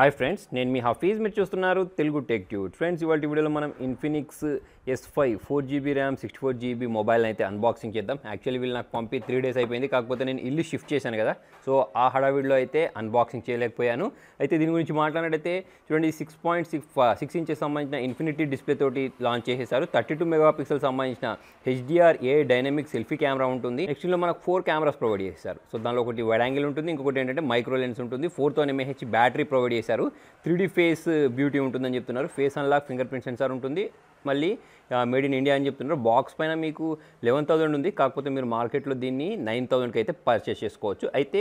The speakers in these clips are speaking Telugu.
హాయ్ ఫ్రెండ్స్ నేను మీ హఫీజ్. మీరు చూస్తున్నారు తెలుగు టెక్ ట్యూట్. ఫ్రెండ్స్ ఇవాళ వీడియోలో మనం Infinix S five four GB RAM sixty four GB mobile అయితే అన్బాక్సింగ్ చేద్దాం. యాక్చువల్లీ వీళ్ళు నాకు పంపి త్రీ డేస్ అయిపోయింది. కాకపోతే నేను ఇల్లు షిఫ్ట్ చేశాను కదా. సో ఆ హడావిడిలో అయితే అన్బాక్సింగ్ చేయలేకపోయాను. అయితే దీని గురించి మాట్లాడినట్టయితే చూడండి six point six six inches సంబంధించిన ఇన్ఫినిటీ డిస్ప్లే తోటి లాంచ్ చేసేసారు. థర్టీ టూ మెగా పిక్సెల్ సంబంధించిన HDR A dynamic selfie camera ఉంటుంది. నెక్స్ట్లో మనకు ఫోర్ కెమెరాస్ ప్రొవైడ్ చేశారు సో దానిలో ఒకటి వైడ్ యాంగిల్ ఉంటుంది. ఇంకొకటి ఏంటంటే మైక్రో లెన్స్ ఉంటుంది. Four thousand mAh battery provide చేశారు త్రీ డీ ఫేస్ బ్యూటీ ఉంటుందని చెప్తున్నారు. Face unlock finger print sensor ఉంటుంది. మళ్ళీ మేడ్ ఇన్ ఇండియా అని చెప్తున్నారు. బాక్స్ పైన మీకు లెవెన్ థౌసండ్ ఉంది. కాకపోతే మీరు మార్కెట్లో దీన్ని నైన్ థౌసండ్కి అయితే పర్చేస్ చేసుకోవచ్చు. అయితే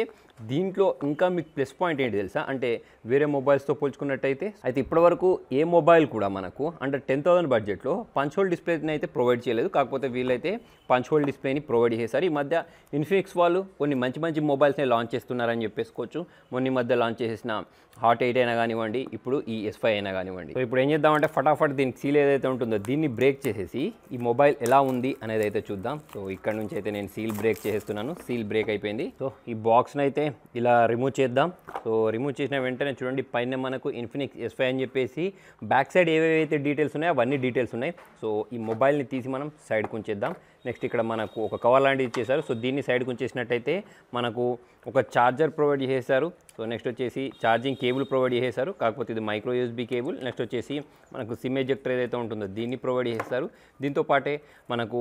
దీంట్లో ఇంకా మీకు ప్లస్ పాయింట్ ఏంటి తెలుసా? అంటే వేరే మొబైల్స్తో పోల్చుకున్నట్టయితే అయితే ఇప్పటివరకు ఏ మొబైల్ కూడా మనకు అంటే టెన్ థౌసండ్ బడ్జెట్లో పంచ్ హోల్ డిస్ప్లేని అయితే ప్రొవైడ్ చేయలేదు. కాకపోతే వీళ్ళైతే పంచ్ హోల్ డిస్ప్లేని ప్రొవైడ్ చేశారు. ఈ మధ్య ఇన్ఫినిక్స్ వాళ్ళు కొన్ని మంచి మంచి మొబైల్స్ని లాంచ్ చేస్తున్నారని చెప్పేసుకోవచ్చు. మొన్న మధ్య లాంచ్ చేసిన హాట్ ఎయిట్ అయినా కానివ్వండి ఇప్పుడు ఈ ఎస్ ఫైవ్ అయినా కానివ్వండి. సో ఇప్పుడు ఏం చేద్దామంటే ఫటాఫట్ దీనికి సీల్ ఏదైతే ఉంటుందో దీన్ని బ్రేక్ చేసేసి ఈ మొబైల్ ఎలా ఉంది అనేది అయితే చూద్దాం. సో ఇక్కడ నుంచి అయితే నేను సీల్ బ్రేక్ చేసేస్తున్నాను. సీల్ బ్రేక్ అయిపోయింది. సో ఈ బాక్స్ని అయితే ఇలా రిమూవ్ చేద్దాం. సో రిమూవ్ చేసిన వెంటనే చూడండి పైన మనకు ఇన్ఫినిక్స్ ఎస్ అని చెప్పేసి బ్యాక్ సైడ్ ఏవేవైతే డీటెయిల్స్ ఉన్నాయో అవన్నీ డీటెయిల్స్ ఉన్నాయి. సో ఈ మొబైల్ని తీసి మనం సైడ్కి ఉంచేద్దాం. నెక్స్ట్ ఇక్కడ మనకు ఒక కవర్ లాంటిది ఇచ్చేసారు సో దీన్ని సైడ్కి ఉంచేసినట్టయితే మనకు ఒక ఛార్జర్ ప్రొవైడ్ చేశారు సో నెక్స్ట్ వచ్చేసి ఛార్జింగ్ కేబుల్ ప్రొవైడ్ చేశారు కాకపోతే ఇది మైక్రో యూఎస్బీ కేబుల్. నెక్స్ట్ వచ్చేసి మనకు సిమ్ ఎజెక్టర్ ఏదైతే ఉంటుందో దీన్ని ప్రొవైడ్ చేస్తారు. దీంతో పాటే మనకు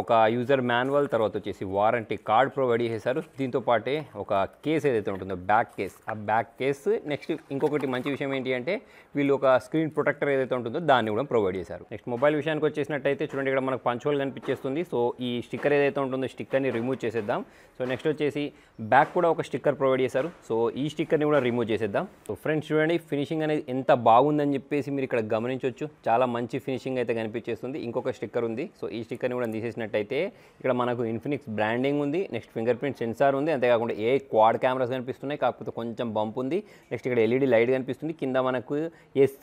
ఒక యూజర్ మాన్యువల్ తర్వాత వచ్చేసి వారంటీ కార్డ్ ప్రొవైడ్ చేశారు దీంతో పాటే ఒక కేస్ ఏదైతే ఉంటుందో బ్యాక్ కేస్ ఆ బ్యాక్ కేస్ నెక్స్ట్ ఇంకొకటి మంచి విషయం ఏంటి అంటే వీళ్ళు ఒక స్క్రీన్ ప్రొటెక్టర్ ఏదైతే ఉంటుందో దాన్ని కూడా ప్రొవైడ్ చేశారు. నెక్స్ట్ మొబైల్ విషయానికి వచ్చేసినట్టయితే చూడండి ఇక్కడ మనకు పంచువల్ కనిపించేస్తుంది. సో ఈ స్టిక్కర్ ఏదైతే ఉంటుందో స్టిక్కర్ని రిమూవ్ చేసేద్దాం. సో నెక్స్ట్ వచ్చేసి బ్యాక్ కూడా ఒక స్టిక్కర్ ప్రొవైడ్ చేశారు. సో ఈ స్టిక్కర్ని కూడా రిమూవ్ చేసేద్దాం. సో ఫ్రెండ్స్ చూడండి ఫినిషింగ్ అనేది ఎంత బాగుందని చెప్పేసి మీరు ఇక్కడ గమనించవచ్చు చాలా మంచి ఫినిషింగ్ అయితే కనిపించేస్తుంది. ఇంకొక స్టిక్కర్ ఉంది. సో ఈ స్టిక్కర్ని కూడా తీసేసినట్టయితే ఇక్కడ మనకు ఇన్ఫినిక్స్ బ్రాండింగ్ ఉంది నెక్స్ట్ ఫింగర్ ప్రింట్ సెన్సార్ ఉంది అంతేకాకుండా ఏ క్వాడ్ కెమెరాస్ కనిపిస్తున్నాయి కాకపోతే కొంచెం బంప్ ఉంది. నెక్స్ట్ ఇక్కడ ఎల్ఈడి లైట్ కనిపిస్తుంది కింద మనకు ఎస్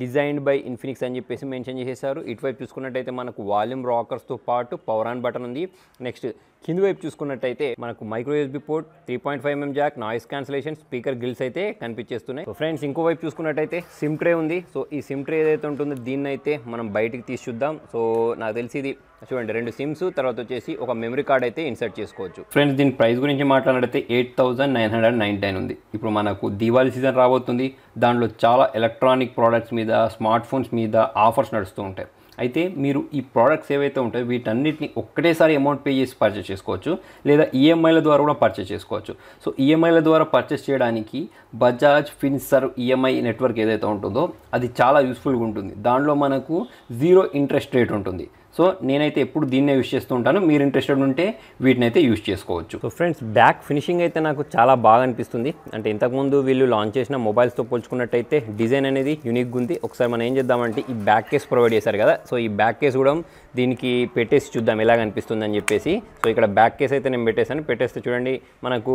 డిజైన్డ్ బై ఇన్ఫినిక్స్ అని చెప్పేసి మెన్షన్ చేసేసారు. ఇటువైపు చూసుకున్నట్టయితే మనకు వాల్యూమ్ రాకర్స్తో పాటు పవర్ ఆన్ బటన్ ఉంది. నెక్స్ట్ కింది వైపు చూసుకున్నట్టయితే మనకు micro USB port three point five mm jack noise cancellation speaker grills అయితే కనిపించేస్తున్నాయి. సో ఫ్రెండ్స్ ఇంకో వైపు చూసుకున్నట్టయితే సిమ్ ట్రే ఉంది. సో ఈ సిమ్ ట్రే ఏదైతే ఉంటుందో దీన్ని అయితే మనం బయటికి తీసి చూద్దాం. సో నాకు తెలిసి ఇది చూడండి రెండు సిమ్స్ తర్వాత వచ్చేసి ఒక మెమరీ కార్డ్ అయితే ఇన్సర్ట్ చేసుకోవచ్చు. ఫ్రెండ్స్ దీని ప్రైస్ గురించి మాట్లాడితే eight thousand nine hundred nine ఉంది. ఇప్పుడు మనకు దీవాళీ సీజన్ రాబోతుంది. దాంట్లో చాలా ఎలక్ట్రానిక్ ప్రోడక్ట్స్ మీద స్మార్ట్ ఫోన్స్ మీద ఆఫర్స్ నడుస్తూ ఉంటాయి. అయితే మీరు ఈ ప్రోడక్ట్స్ ఏవైతే ఉంటాయో వీటన్నిటిని ఒక్కటేసారి అమౌంట్ పే చేసి పర్చేస్ చేసుకోవచ్చు. లేదా ఈఎంఐల ద్వారా కూడా పర్చేస్ చేసుకోవచ్చు. సో ఈఎంఐల ద్వారా పర్చేస్ చేయడానికి బజాజ్ ఫిన్సర్ ఈఎంఐ నెట్వర్క్ ఏదైతే ఉంటుందో అది చాలా యూస్ఫుల్గా ఉంటుంది. దానిలో మనకు జీరో ఇంట్రెస్ట్ రేట్ ఉంటుంది. సో నేనైతే ఎప్పుడు దీన్నే యూస్ చేస్తూ ఉంటాను. మీరు ఇంట్రెస్టెడ్ ఉంటే వీటిని అయితే యూస్ చేసుకోవచ్చు. సో ఫ్రెండ్స్ బ్యాక్ ఫినిషింగ్ అయితే నాకు చాలా బాగా అనిపిస్తుంది. అంటే ఇంతకుముందు వీళ్ళు లాంచ్ చేసిన మొబైల్స్తో పోల్చుకున్నట్టయితే డిజైన్ అనేది యూనిక్గా ఉంది ఒకసారి మనం ఏం చేద్దామంటే ఈ బ్యాక్ కేస్ ప్రొవైడ్ చేశారు కదా. సో ఈ బ్యాక్ కేస్ కూడా దీనికి పెట్టేసి చూద్దాం ఎలా కనిపిస్తుంది అని చెప్పేసి. సో ఇక్కడ బ్యాక్ కేస్ అయితే నేను పెట్టేశాను. పెట్టేస్తే చూడండి మనకు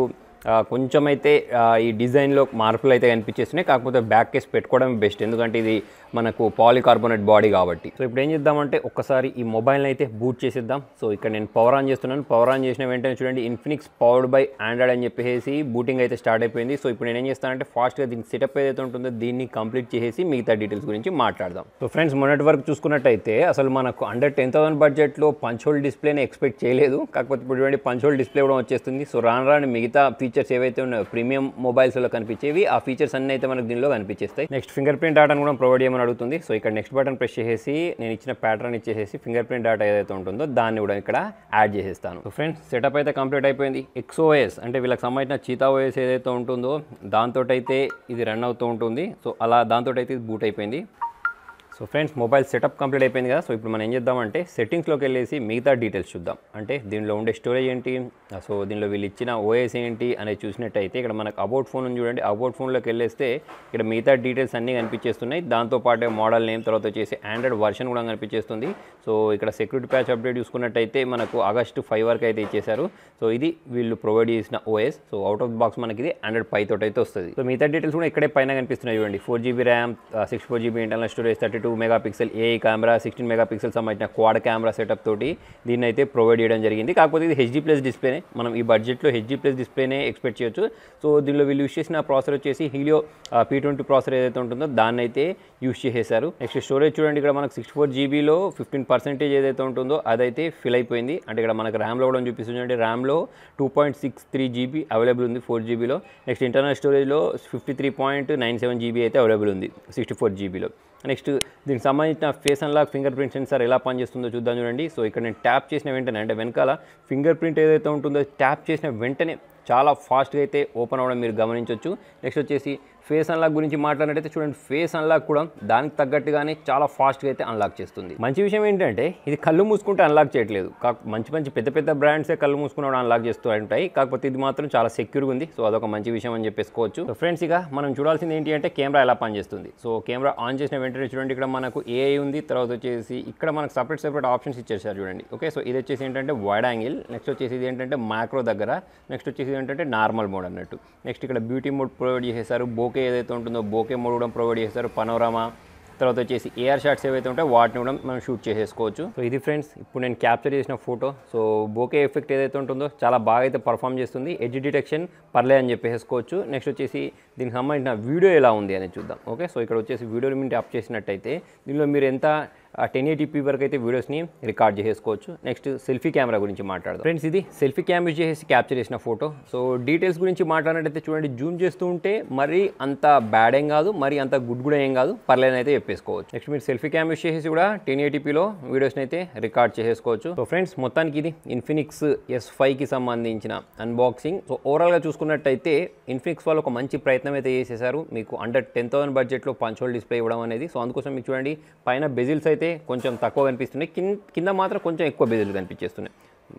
కొంచెం అయితే ఈ డిజైన్లో మార్పులు అయితే కనిపించేస్తున్నాయి. కాకపోతే బ్యాక్ కేస్ పెట్టుకోవడం బెస్ట్. ఎందుకంటే ఇది మనకు పాలికార్బోనేట్ బాడీ కాబట్టి. సో ఇప్పుడు ఏం చేద్దామంటే ఒక్కసారి ఈ మొబైల్ని అయితే బూట్ చేసేద్దాం. సో ఇక్కడ నేను పవర్ ఆన్ చేస్తున్నాను. పవర్ ఆన్ చేసిన వెంటనే చూడండి ఇన్ఫినిక్స్ పవర్డ్ బై ఆండ్రాయిడ్ అని చెప్పేసి బూటింగ్ అయితే స్టార్ట్ అయిపోయింది. సో ఇప్పుడు నేను ఏం చేస్తానంటే ఫాస్ట్గా దీనికి సెటప్ ఏదైతే ఉంటుందో దీన్ని కంప్లీట్ చేసి మిగతా డీటెయిల్స్ గురించి మాట్లాడదాం. సో ఫ్రెండ్స్ మొన్నటి వరకు చూసుకున్నట్టయితే అసలు మనకు అండర్ టెన్ థౌసండ్ బడ్జెట్లో పంచోల్ డిస్ప్లేని ఎక్స్పెక్ట్ చేయలేదు. కాకపోతే ఇప్పుడు చూడండి పంచోల్ డిస్ప్లే కూడా వచ్చేస్తుంది. సో రాను రాని మిగతా ఫీచర్స్ ఏవైతే ఉన్నాయో ప్రీమియం మొబైల్స్లో కనిపించేవి ఆ ఫీచర్స్ అన్ని అయితే మనకు దీనిలో కనిపించేస్తాయి. నెక్స్ట్ ఫింగర్ ప్రింట్ డాటాను కూడా ప్రొవైడ్ చేయమని అడుగుతుంది. సో ఇక్కడ నెక్స్ట్ బటన్ ప్రెస్ చేసేసి నేను ఇచ్చిన ప్యాటర్న్ ఇచ్చేసి ఫింగర్ ప్రింట్ డాటా ఏదైతే ఉంటుందో దాన్ని కూడా ఇక్కడ యాడ్ చేసేస్తాను. సో ఫ్రెండ్స్ సెటప్ అయితే కంప్లీట్ అయిపోయింది. ఎక్స్ఓఎస్ అంటే వీళ్ళకి సంబంధించిన చీతా ఓఎస్ ఏదైతే ఉంటుందో దాంతో అయితే ఇది రన్ అవుతూ ఉంటుంది. సో అలా దాంతో అయితే ఇది బూట్ అయిపోయింది. So friends mobile setup complete అయిపోయింది కదా. సో ఇప్పుడు మనం ఏం చేద్దామంటే సెట్టింగ్స్లోకి వెళ్ళేసి మిగతా డీటెయిల్స్ చూద్దాం. అంటే దీనిలో ఉండే స్టోరేజ్ ఏంటి? సో దీనిలో వీళ్ళు ఇచ్చిన ఓఎస్ ఏంటి అనేది చూసినట్టయితే ఇక్కడ మనకు అబౌట్ ఫోన్ ఉంది చూడండి. అబౌట్ ఫోన్లోకి వెళ్ళేస్తే ఇక్కడ మిగతా డీటెయిల్స్ అన్నీ కనిపించేస్తున్నాయి. దాంతోపాటే మోడల్ నేమ్ తర్వాత వచ్చేసి ఆండ్రాయిడ్ వర్షన్ కూడా కనిపించేస్తుంది. సో ఇక్కడ సెక్యూరిటీ ప్యాచ్ అప్డేట్ చూసుకున్నట్టయితే మనకు ఆగస్టు ఫైవ్ వరకు అయితే ఇచ్చేశారు. సో ఇది వీళ్ళు ప్రొవైడ్ చేసిన OS. So out of box మనకి ఇది ఆండ్రాయిడ్ పై తోటి అయితే వస్తుంది. సో మిగతా డీటెయిల్స్ కూడా ఇక్కడే పైన కనిపిస్తున్నాయి చూడండి. Four GB RAM six four GB internal storage thirty two mega pixel AI camera sixteen mega pixel సంబంధించిన క్వాడ్ కెమెరా సెటప్ తోటి దీన్ని అయితే ప్రొవైడ్ చేయడం జరిగింది. కాకపోతే ఇది హెచ్డీ ప్లస్ డిస్ప్లేనే మనం ఈ బడ్జెట్లో హెచ్డీ ప్లస్ డిస్ప్లేనే ఎక్స్పెక్ట్ చేయొచ్చు. సో దీనిలో వీళ్ళు యూస్ చేసిన ప్రాసెసర్ వచ్చేసి హీలియో పీ ట్వంటీ ప్రాసెసర్ ఏదైతే ఉంటుందో దాన్ని అయితే యూస్ చేసేసారు నెక్స్ట్ స్టోరేజ్ చూడండి ఇక్కడ మనకు సిక్స్టీ ఫోర్ జీబీలో ఫిఫ్టీన్ పర్సెంటేజ్ ఏదైతే ఉంటుందో అదైతే ఫిల్ అయిపోయింది. అంటే ఇక్కడ మనకు ర్యామ్లో కూడా చూపిస్తుంది ర్యామ్లో two point six three GB available ఉంది ఫోర్ జీబీలో next internal స్టోరేజ్లో fifty three point nine seven GB అయితే అవైలబుల్ ఉంది సిక్స్టీ ఫోర్ జీబీలో నెక్స్ట్ దీనికి సంబంధించిన face unlock finger print sensor ఎలా పనిచేస్తుందో చూద్దాం చూడండి. సో ఇక్కడ నేను ట్యాప్ చేసిన వెంటనే అంటే వెనకాల ఫింగర్ ప్రింట్ ఏదైతే ఉంటుందో ట్యాప్ చేసిన వెంటనే చాలా ఫాస్ట్గా అయితే ఓపెన్ అవ్వడం మీరు గమనించవచ్చు నెక్స్ట్ వచ్చేసి ఫేస్ అన్లాక్ గురించి మాట్లాడినట్టయితే చూడండి ఫేస్ అన్లాక్ కూడా దానికి తగ్గట్టుగానే చాలా ఫాస్ట్గా అయితే అన్లాక్ చేస్తుంది. మంచి విషయం ఏంటంటే ఇది కళ్ళు మూసుకుంటే అన్లాక్ చేయట్లేదు. కాక మంచి మంచి పెద్ద పెద్ద బ్రాండ్సే కళ్ళు మూసుకున్నప్పుడు అన్లాక్ చేస్తూ ఉంటాయి. కాకపోతే ఇది మాత్రం చాలా సెక్యూర్గా ఉంది. సో అదొక మంచి విషయం అని చెప్పేసుకోవచ్చు. ఫ్రెండ్స్ ఇక మనం చూడాల్సింది ఏంటి అంటే కెమెరా ఎలా పనిచేస్తుంది? సో కెమెరా ఆన్ చేసిన వెంటనే చూడండి ఇక్కడ మనకు ఏఐ ఉంది. తర్వాత వచ్చేసి ఇక్కడ మనకు సపరేట్ సపరేట్ ఆప్షన్స్ ఇచ్చేసారు చూడండి. ఓకే సో ఇది వచ్చేసి ఏంటంటే వైడ్ యాంగిల్ నెక్స్ట్ వచ్చేసి ఇది ఏంటంటే మ్యాక్రో దగ్గర. నెక్స్ట్ వచ్చేసి ఏంటంటే నార్మల్ మోడ్ అన్నట్టు. నెక్స్ట్ ఇక్కడ బ్యూటీ మోడ్ ప్రొవైడ్ చేసేసారు. బోకే ఏదైతే ఉంటుందో బోకే మోడ్ కూడా ప్రొవైడ్ చేస్తారు పనోరామా తర్వాత వచ్చేసి ఏఆర్ షాట్స్ ఏవైతే ఉంటాయో వాటిని కూడా మనం షూట్ చేసేసుకోవచ్చు. సో ఇది ఫ్రెండ్స్ ఇప్పుడు నేను క్యాప్చర్ చేసిన ఫోటో సో బోకే ఎఫెక్ట్ ఏదైతే ఉంటుందో చాలా బాగా అయితే పర్ఫామ్ చేస్తుంది. ఎడ్జ్ డిటెక్షన్ పర్లేదు అని చెప్పేసుకోవచ్చు. నెక్స్ట్ వచ్చేసి దీనికి సంబంధించిన వీడియో ఎలా ఉంది అని చూద్దాం. ఓకే సో ఇక్కడ వచ్చేసి వీడియోలు మీరు ట్యాప్ చేసినట్టయితే దీనిలో మీరు ఎంత టెన్ ఎయిటీపీ వరకు అయితే వీడియోస్ని రికార్డ్ చేసుకోవచ్చు నెక్స్ట్ సెల్ఫీ కెమెరా గురించి మాట్లాడదాం. ఫ్రెండ్స్ ఇది సెల్ఫీ క్యామ్ యూజ్ చేసి క్యాప్చర్ చేసిన ఫోటో సో డీటెయిల్స్ గురించి మాట్లాడినట్టయితే చూడండి జూమ్ చేస్తూ ఉంటే మరీ అంత బ్యాడ్ ఏం కాదు మరి అంత గుడ్ కూడా ఏం కాదు. పర్లేదని అయితే చెప్పేసుకోవచ్చు. నెక్స్ట్ మీరు సెల్ఫీ క్యామ్ యూజ్ చేసి కూడా టెన్ ఎయిటీపీలో వీడియోస్ని అయితే రికార్డ్ చేసేసుకోవచ్చు. సో ఫ్రెండ్స్ మొత్తానికి ఇది ఇన్ఫినిక్స్ ఎస్ ఫైవ్కి సంబంధించిన అన్బాక్సింగ్ సో ఓవరాల్గా చూసుకున్నట్టయితే ఇన్ఫినిక్స్ వాళ్ళు ఒక మంచి ప్రయత్నం అయితే చేసేసారు. మీకు అండర్ టెన్ థౌసండ్ బడ్జెట్లో పంచోల్ డిస్ప్లే ఇవ్వడం అనేది. సో అందుకోసం మీకు చూడండి పైన బెజిల్స్ అయితే కొంచెం తక్కువ కనిపిస్తున్నాయి కింద కింద మాత్రం కొంచెం ఎక్కువ బెజిల్ కనిపించేస్తున్నాయి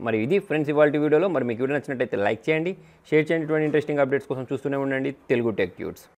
మరి ఇది ఫ్రెండ్స్ ఇవాళ వీడియోలో మరి మీకు వీడియో నచ్చినట్టయితే లైక్ చేయండి షేర్ చేయండి ఇటువంటి ఇంట్రెస్టింగ్ అప్డేట్స్ కోసం చూస్తూనే ఉండండి. Telugu tech tuts